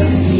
Some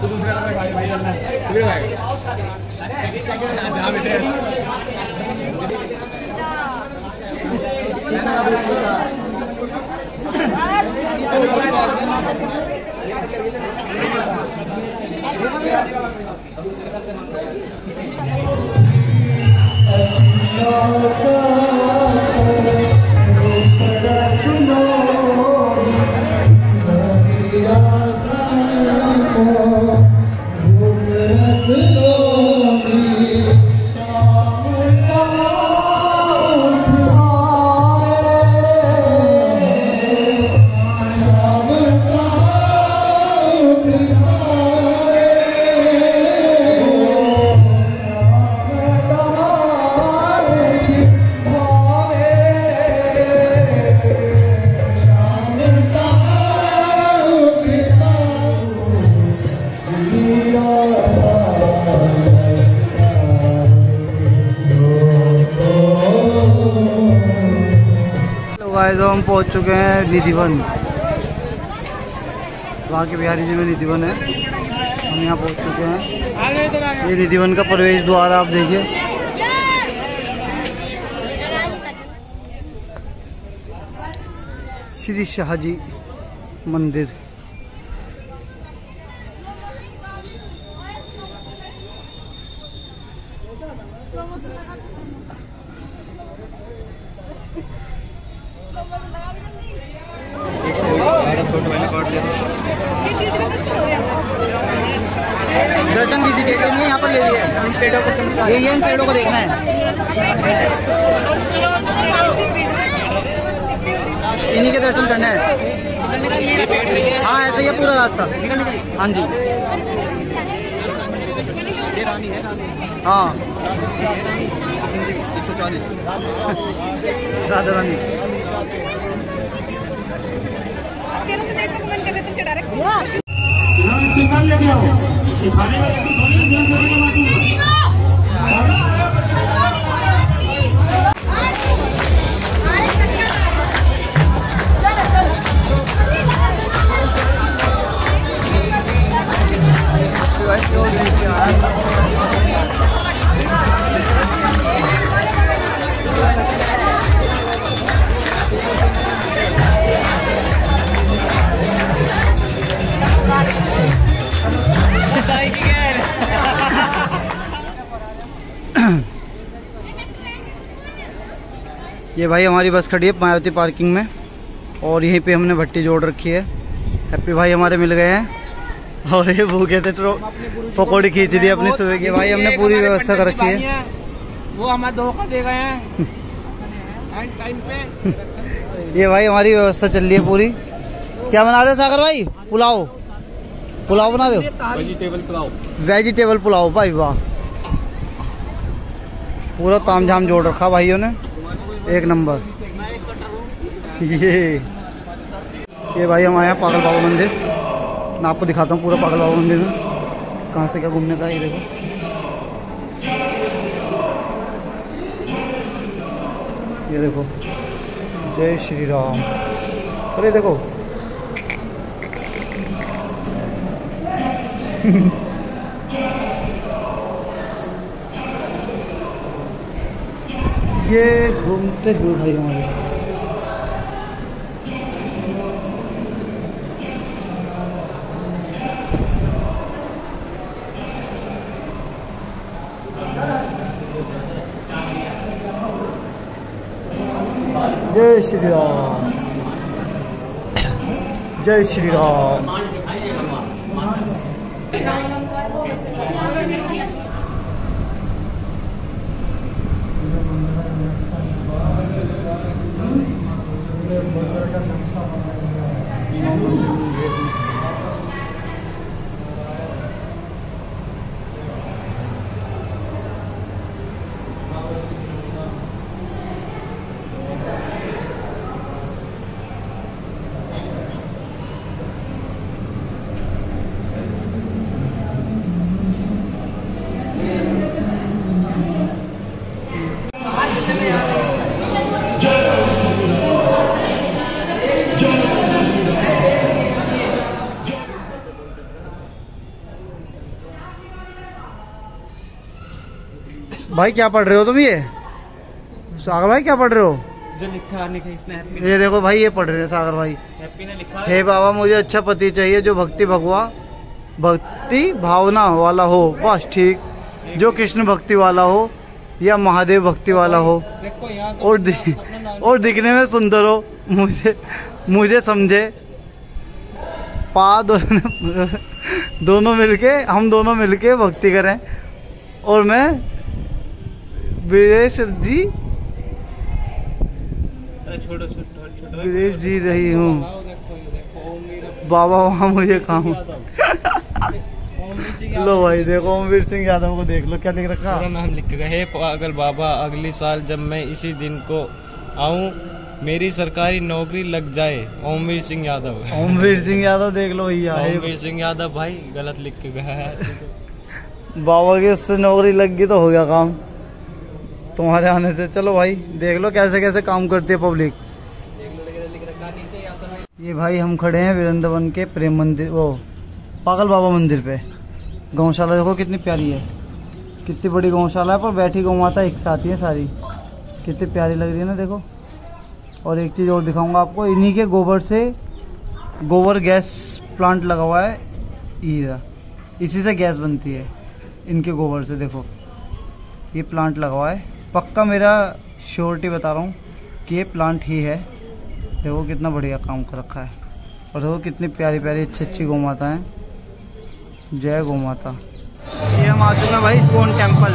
रहे ये क्या है बार बार कोई बात नहीं तो पहुँच चुके हैं निधिवन। वहाँ के बिहारी जी में निधिवन है। हम यहाँ पहुँच चुके हैं। ये निधिवन का प्रवेश द्वार आप देखिए। श्री शाहजी मंदिर दर्शन कीजिए नहीं यहाँ पर ले लिए ये ये इन पेड़ों को देखना है। इन्हीं के दर्शन करने हैं हाँ ऐसे ही है पूरा रास्ता। हाँ जी। हाँ। राधा रानी। चढ़ा रहे ये भाई हमारी बस खड़ी है मायावती पार्किंग में और यहीं पे हमने भट्टी जोड़ रखी है। हैप्पी भाई हमारे मिल गए हैं। और ये भूखे थे तो पकौड़ी खींच दी अपनी सुबह की। भाई हमने पूरी व्यवस्था कर रखी है। वो हमें धोखा दे गए हैं। टाइम पे। ये भाई हमारी व्यवस्था चल रही है पूरी। क्या बना रहे हो सागर भाई? पुलाव। पुलाव बना रहे हो? वेजिटेबल पुलाव। वेजिटेबल पुलाव भाई वाह। पूरा ताम झाम जोड़ रखा भाइयों ने। एक नंबर। ये ये भाई हम आए हैं पागल बाबा मंदिर। मैं आपको दिखाता हूँ पूरा पागल बाबा मंदिर में। कहाँ से क्या घूमने का ये देखो। ये देखो। जय श्री राम। अरे देखो। ये घूमते हुए भाई हमारे। जय श्री राम जय श्री राम भाई क्या पढ़ रहे हो तुम ये? सागर भाई क्या पढ़ रहे हो? जो लिखा लिखा इसने हैप्पी ये देखो भाई ये पढ़ रहे हैं सागर भाई। हैप्पी ने लिखा हे। बाबा मुझे अच्छा पति चाहिए जो भक्ति भगवा भक्ति भावना वाला हो। बस ठीक। जो कृष्ण भक्ति वाला हो या महादेव भक्ति वाला हो। तो और दि, और दिखने में सुंदर हो। मुझे मुझे समझे। पा दोनों दोनों मिलके हम दोनों मिलके भक्ति करें। और मैं वीरेश जी। वीरेश जी रही हूँ। बाबा वहाँ मुझे सिंह लो भाई देखो ओमवीर सिंह यादव को देख लो क्या लिख रखा? पूरा नाम लिख के हे पागल बाबा अगले साल जब मैं इसी दिन को आऊँ मेरी सरकारी नौकरी लग जाए। ओमवीर सिंह यादव। ओमवीर सिंह यादव देख लो भैया ओमवीर सिंह यादव भाई गलत लिख के गया है। बाबा की उससे नौकरी लग गई तो हो गया काम। तुम्हारे आने से। चलो भाई, देख लो कैसे कैसे काम करती है पब्लिक ये भाई हम खड़े हैं वृंदावन के प्रेम मंदिर, वो पागल बाबा मंदिर पे। गौशाला देखो कितनी प्यारी है। कितनी बड़ी गौशाला है, पर बैठी गौ माता एक साथ ही है सारी। कितनी प्यारी लग रही है ना, देखो। और एक चीज़ और दिखाऊँगा आपको, इन्हीं के गोबर से गोबर गैस प्लांट लगा हुआ है हीरा इसी से गैस बनती है, इनके गोबर से, देखो। ये प्लांट लगा हुआ है। पक्का मेरा श्योरिटी बता रहा हूँ कि ये प्लांट ही है। देखो कितना बढ़िया काम कर रखा है। और देखो कितनी प्यारी प्यारी, अच्छी अच्छी गौ माता है। जय गौ माता ये हम आ चुके हैं भाई स्कोन टेंपल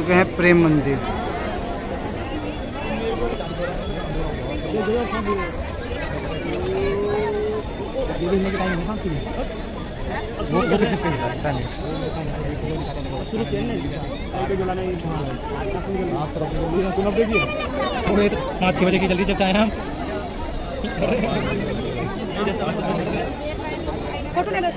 चुके हैं प्रेम मंदिर। पाँच छः बजे की जल्दी चर्चा है। हम फ़ोटो लेना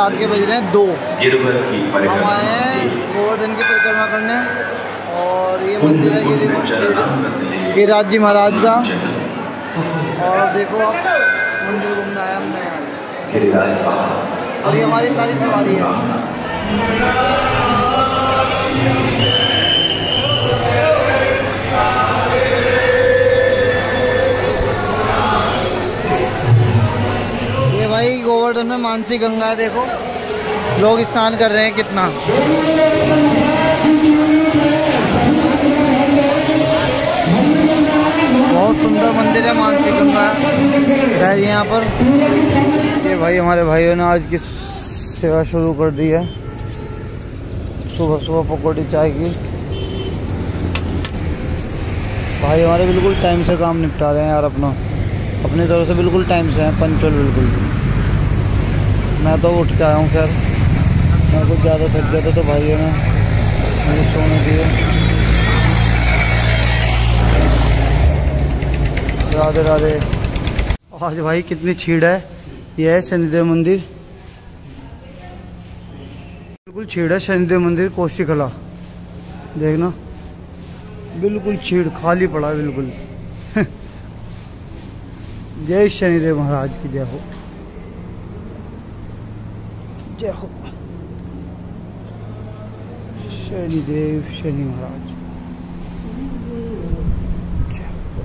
रात के बज रहे हैं दो। हम आए हैं गोवर्धन की परिक्रमा करने और ये मंदिर है ये गिरिराज जी महाराज का। और देखो आप मंदिर घूमना है हमने। ये हमारी सारी सवारी है। भाई, गोवर्धन में मानसी गंगा है, देखो। लोग स्नान कर रहे हैं कितना। बहुत सुंदर मंदिर है मानसी गंगा। यहाँ पर ये भाई, हमारे भाइयों ने आज की सेवा शुरू कर दी है। सुबह सुबह पकौड़ी, चाय की। भाई, हमारे बिल्कुल टाइम से काम निपटा रहे हैं यार अपना। अपनी तरफ़ से बिल्कुल टाइम से हैं पंचुअल बिल्कुल। मैं तो उठ के आया हूँ, खैर। मैं कुछ ज़्यादा थक गया था तो भाइयों ने मुझे सोने दिए। राधे राधे। आज भाई कितनी छीड़ है। यह है शनिदेव मंदिर। बिल्कुल छीड़ है शनिदेव मंदिर कोशी कला देखना। बिल्कुल छीड़, खाली पड़ा बिल्कुल। जय शनिदेव महाराज की जय हो। जय हो। शनिदेव शनि महाराज। हो।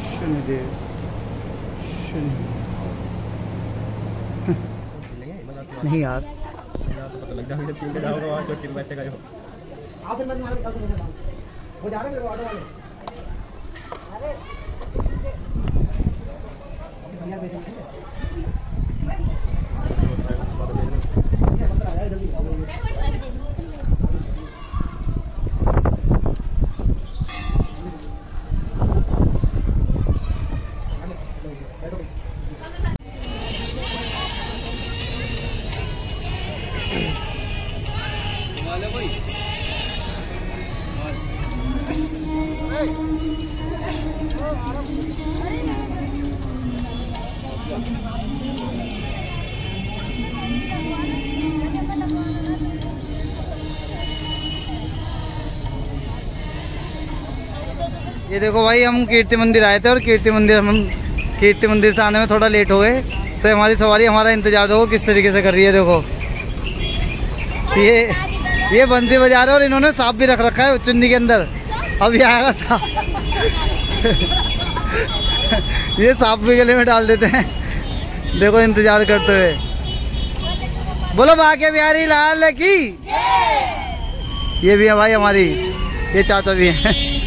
शनिदेव शनि नहीं यार। हाथ मत मारो निकाल दो वो जा रहे मेरे ऑटो वाले अरे भैया भेजेंगे ये देखो भाई, हम कीर्ति मंदिर आए थे और कीर्ति मंदिर, हम कीर्ति मंदिर से आने में थोड़ा लेट हो गए। तो हमारी सवारी, हमारा इंतज़ार देखो किस तरीके से कर रही है, देखो। ये ये बंसी बजा रहे हैं और इन्होंने सांप भी रख रखा है चुन्नी के अंदर। अब ये आएगा सांप। ये सांप भी गले में डाल देते हैं। देखो इंतज़ार करते हुए। बोलो बाके बिहारी लाल की? ये भी है भाई हमारी। ये चाचा भी हैं।